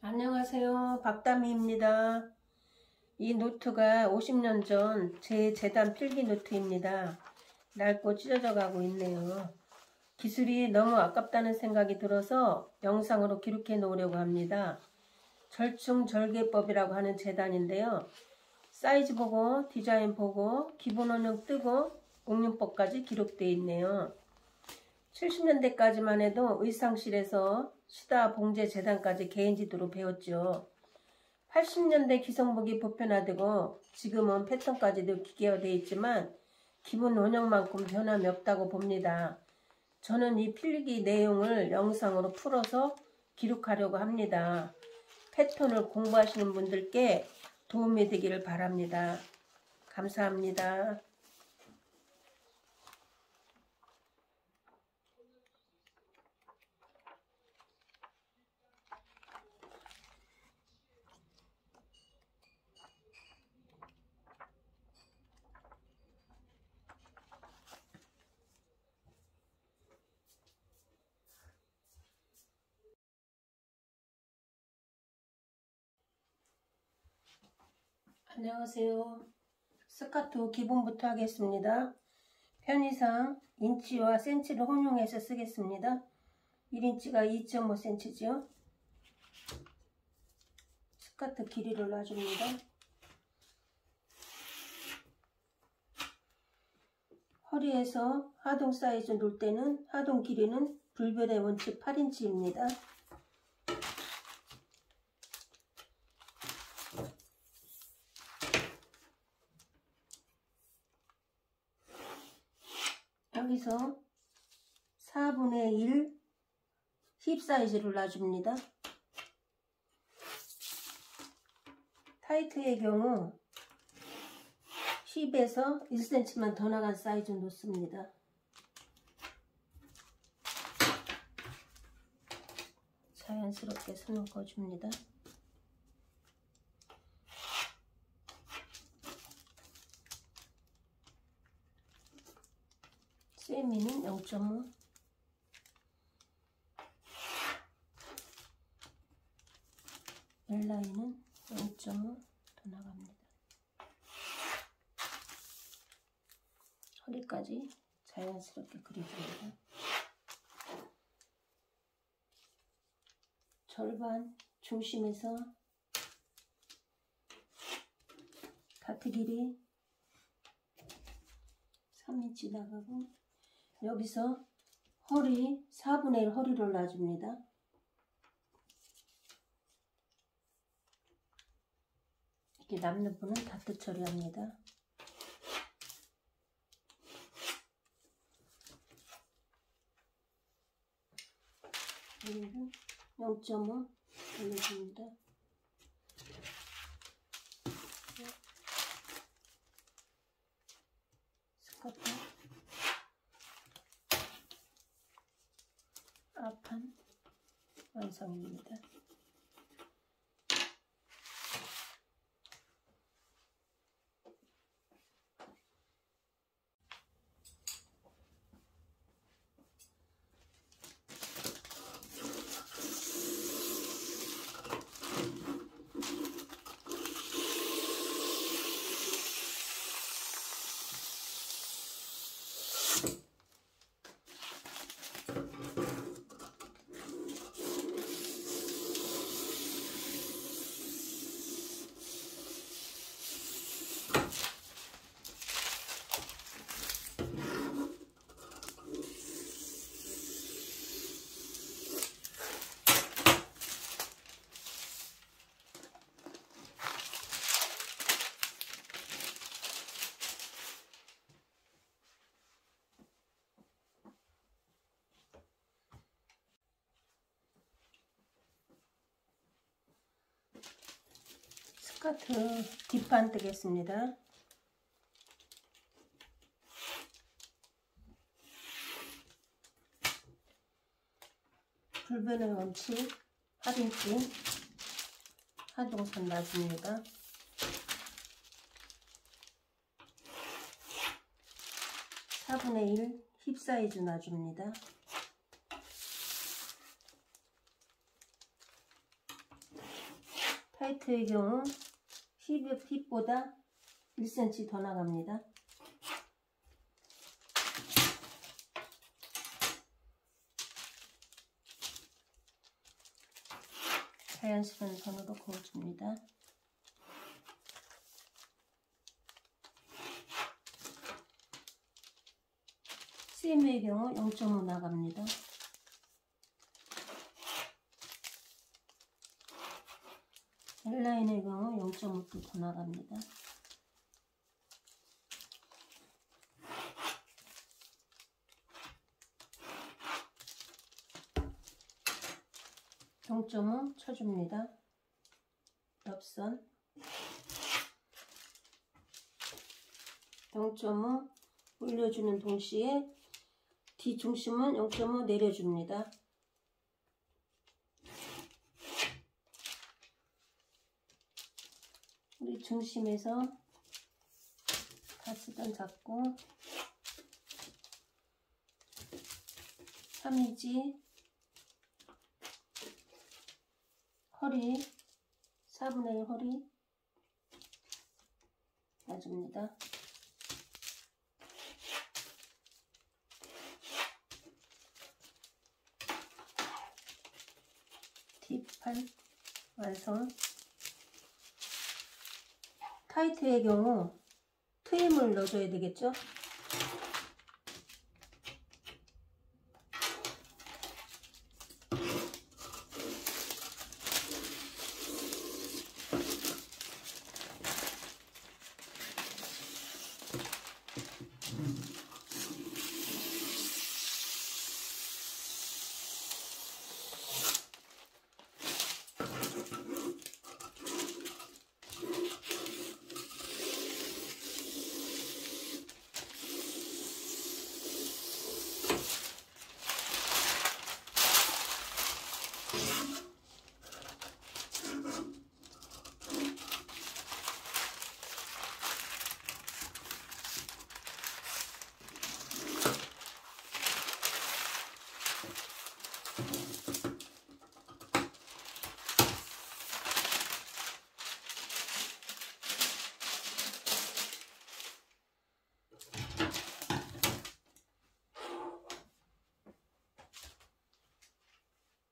안녕하세요. 박다미입니다. 이 노트가 50년 전 제 재단 필기 노트입니다. 낡고 찢어져 가고 있네요. 기술이 너무 아깝다는 생각이 들어서 영상으로 기록해 놓으려고 합니다. 절충절개법이라고 하는 재단인데요. 사이즈 보고 디자인 보고 기본 원형 뜨고 옥륜법까지 기록되어 있네요. 70년대까지만 해도 의상실에서 시다 봉제 재단까지 개인 지도로 배웠죠. 80년대 기성복이 보편화되고 지금은 패턴까지도 기계화되어 있지만 기본 원형만큼 변함이 없다고 봅니다. 저는 이 필기 내용을 영상으로 풀어서 기록하려고 합니다. 패턴을 공부하시는 분들께 도움이 되기를 바랍니다. 감사합니다. 안녕하세요. 스커트 기본부터 하겠습니다. 편의상 인치와 센치를 혼용해서 쓰겠습니다. 1인치가 2.5cm죠. 스커트 길이를 놔줍니다. 허리에서 하동 사이즈 놓을 때는 하동 길이는 불변의 원칙 8인치입니다. 여기서 4분의 1 힙 사이즈를 놔줍니다. 타이트의 경우 힙에서 1cm만 더 나간 사이즈 놓습니다. 자연스럽게 손을 꺼줍니다. 세미는 0.5 멜라인은 0.5 더 나갑니다. 허리까지 자연스럽게 그려줍니다. 절반 중심에서 다트 길이 3인치 나가고 여기서 허리 4분의 1 허리를 놔줍니다. 이렇게 남는 분은 다트 처리합니다. 그리고 0.5 올려줍니다. 스커 트 앞판 완성입니다. 스커트 뒷판 뜨겠습니다. 불변의 원칙 8인치 하동선 놔줍니다. (4분의 1) 힙 사이즈 놔줍니다. 타이트의 경우 힙, 힙보다 1cm 더 나갑니다. 자연스러운 선으로 그어줍니다. CM의 경우 0.5 나갑니다. L라인의 경우 0.5도 더 나갑니다. 동점은 쳐줍니다. 옆선 동점은 올려주는 동시에 뒤중심은 0.5 내려줍니다. 우리 중심에서 가스던 잡고 3인치 허리 4분의 1 허리 놔줍니다. 뒷판 완성 타이트의 경우 트임을 넣어줘야 되겠죠?